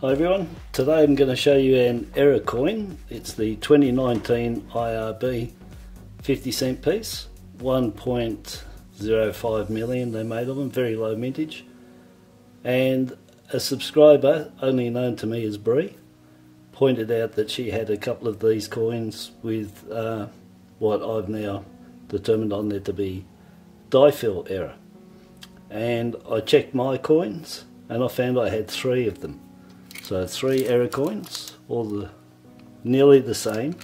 Hi everyone, today I'm going to show you an error coin. It's the 2019 IRB 50 cent piece, 1.05 million they made of them, very low mintage. And a subscriber, only known to me as Bree, pointed out that she had a couple of these coins with uh, what I've now determined on there to be die fill error. And I checked my coins and I found I had three of them. So three error coins, all the nearly the same.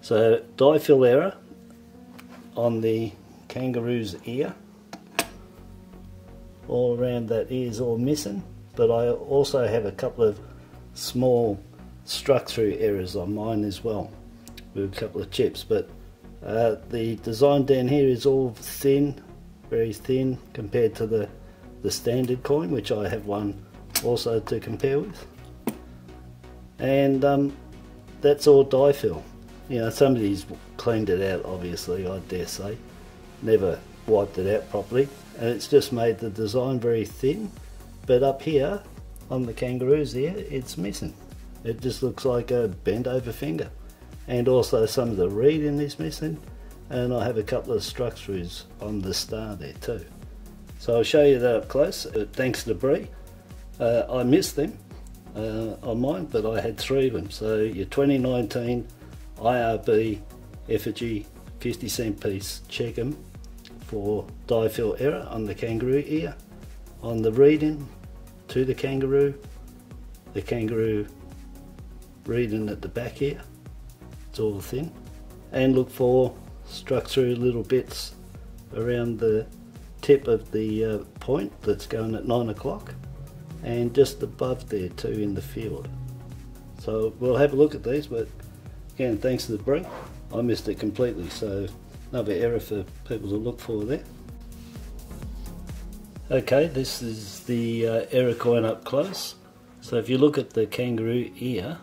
So die fill error on the kangaroo's ear. All around that ear is all missing, but I also have a couple of small struck through errors on mine as well with a couple of chips. But uh, the design down here is all thin, very thin compared to the, the standard coin, which I have one also to compare with. And um, that's all die fill. You know, somebody's cleaned it out, obviously, I dare say. Never wiped it out properly. And it's just made the design very thin. But up here, on the kangaroos here, it's missing. It just looks like a bent over finger. And also some of the reeding is missing. And I have a couple of structures on the star there too. So I'll show you that up close. Uh, thanks to Bree. Uh, I missed them uh, on mine, but I had three of them. So your 2019 IRB effigy 50 cent piece, check them for die fill error on the kangaroo ear, on the reeding to the kangaroo, the kangaroo reeding at the back here, it's all thin, and look for struck through little bits around the tip of the uh, point that's going at 9 o'clock and just above there too in the field. So we'll have a look at these, but again, thanks to the Bree, I missed it completely, so another error for people to look for there. Okay, this is the uh, error coin up close. So if you look at the kangaroo ear,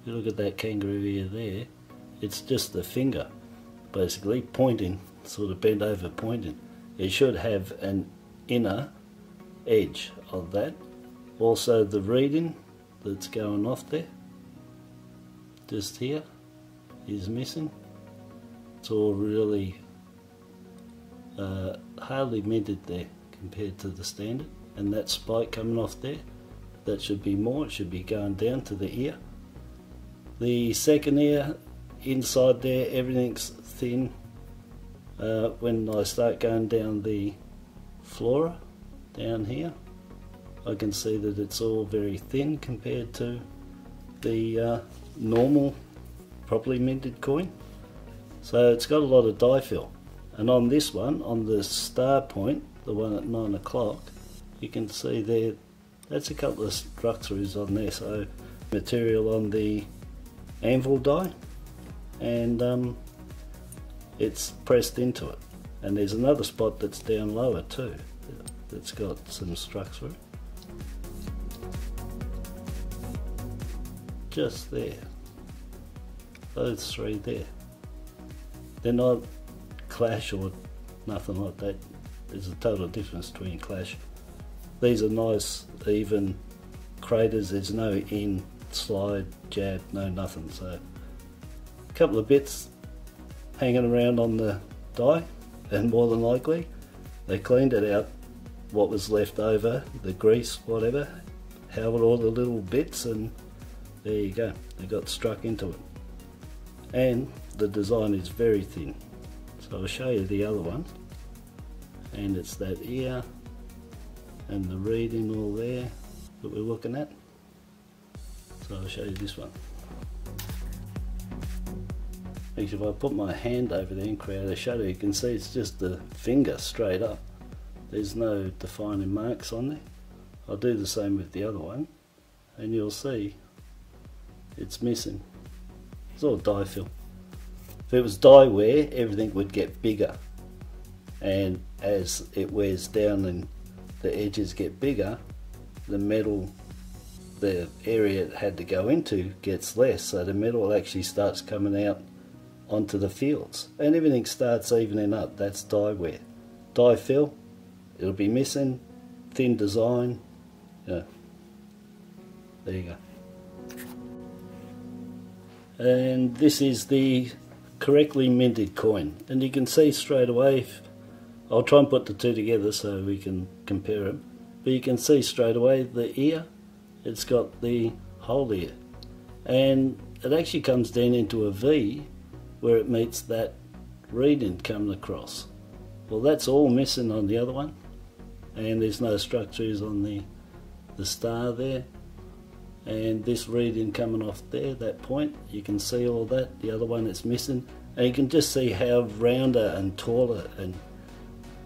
if you look at that kangaroo ear there, it's just the finger, basically pointing, sort of bent over pointing. It should have an inner edge of that. Also the reeding that's going off there, just here, is missing. It's all really uh, hardly minted there compared to the standard. And that spike coming off there, that should be more, it should be going down to the ear. The second ear, inside there, everything's thin. Uh, when I start going down the flora, down here I can see that it's all very thin compared to the uh, normal properly minted coin. So it's got a lot of die fill. And on this one on the star point the one at 9 o'clock you can see there that's a couple of structures on there. So material on the anvil die and um, it's pressed into it. And there's another spot that's down lower too that's got some structure. Just there. Those three there. They're not clash or nothing like that. There's a total difference between clash. These are nice, even craters. There's no in, slide, jab, no nothing. So a couple of bits hanging around on the die and more than likely they cleaned it out what was left over, the grease, whatever, held all the little bits and there you go, they got struck into it. And the design is very thin. So I'll show you the other one. And it's that ear and the reeding all there that we're looking at. So I'll show you this one. Actually, if I put my hand over there and create a shadow, you can see it's just the finger straight up. There's no defining marks on there. I'll do the same with the other one and you'll see it's missing. It's all die fill. If it was die wear, everything would get bigger. And as it wears down and the edges get bigger, the metal, the area it had to go into gets less. So the metal actually starts coming out onto the fields. And everything starts evening up. That's die wear. Die fill, it'll be missing, thin design, yeah. there you go and this is the correctly minted coin. And you can see straight away I'll try and put the two together so we can compare them but you can see straight away the ear it's got the hole ear. And it actually comes down into a V where it meets that reeding coming across. Well that's all missing on the other one. And there's no structures on the the star there and this reeding coming off there that point you can see all that. The other one that's missing. And you can just see how rounder and taller and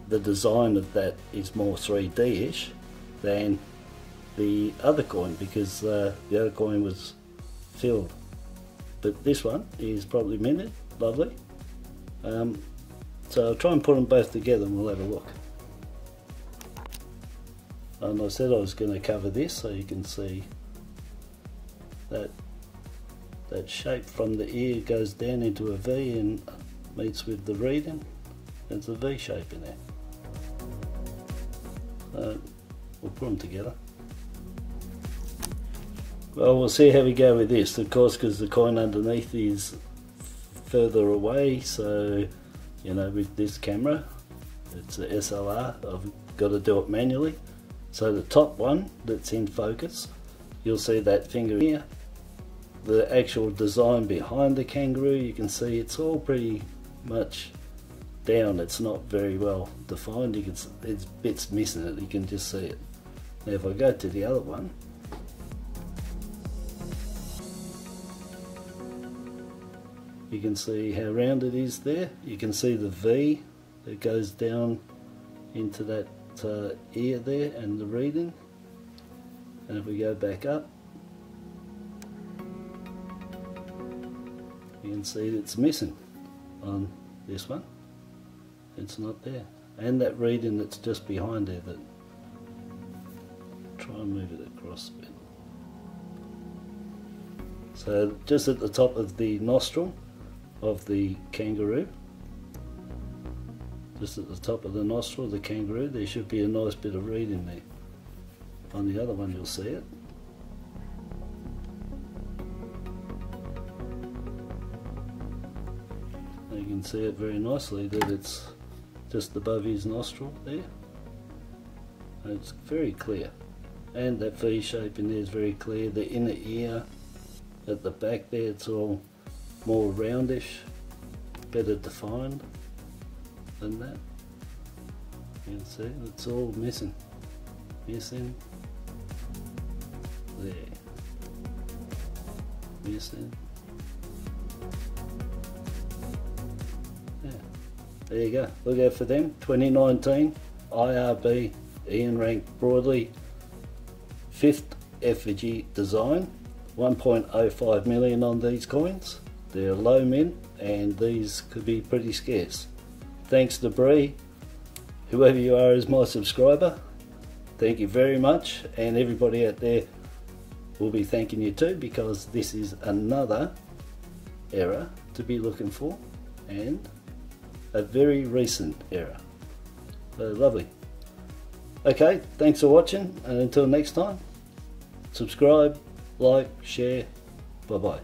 the design of that is more 3D-ish than the other coin because uh, the other coin was filled. But this one is probably minted. Lovely. Um, so I'll try and put them both together and we'll have a look. And I said I was going to cover this so you can see that that shape from the ear goes down into a V and meets with the reeding. There's a V shape in there. So we'll put them together. Well, we'll see how we go with this, of course, because the coin underneath is further away, so, you know, with this camera, it's a SLR, I've got to do it manually. So the top one that's in focus, you'll see that finger here, the actual design behind the kangaroo you can see it's all pretty much down. It's not very well defined. You can it's bits missing it you can just see it. Now if I go to the other one. You can see how round it is there. You can see the V that goes down into that uh, ear there and the reeding. And if we go back up you can see it's missing on this one. It's not there. And that reeding that's just behind there that try and move it across a bit. So just at the top of the nostril of the kangaroo. Just at the top of the nostril of the kangaroo there should be a nice bit of reading there. On the other one you'll see it you can see it very nicely that it's just above his nostril there. It's very clear. And that V shape in there is very clear. The inner ear at the back there it's all more roundish better defined than that. You can see it's all missing missing there. Missing There you go. Look out for them. 2019 IRB Ian Rank Broadley fifth effigy design. 1.05 million on these coins. They're low mint and these could be pretty scarce. Thanks to Bree, whoever you are is my subscriber. Thank you very much and everybody out there will be thanking you too because this is another error to be looking for and a very recent era. So lovely. Okay, thanks for watching and until next time, subscribe, like, share, bye bye.